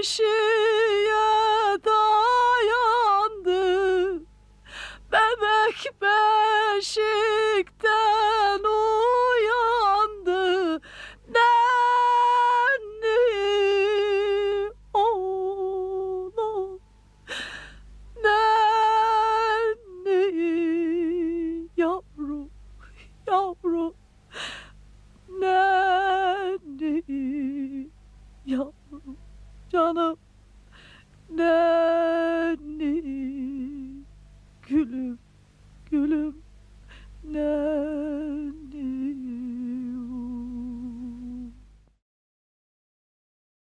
beşiğe dayandı. Bebek beşikten canım. Nenni gülüm gülüm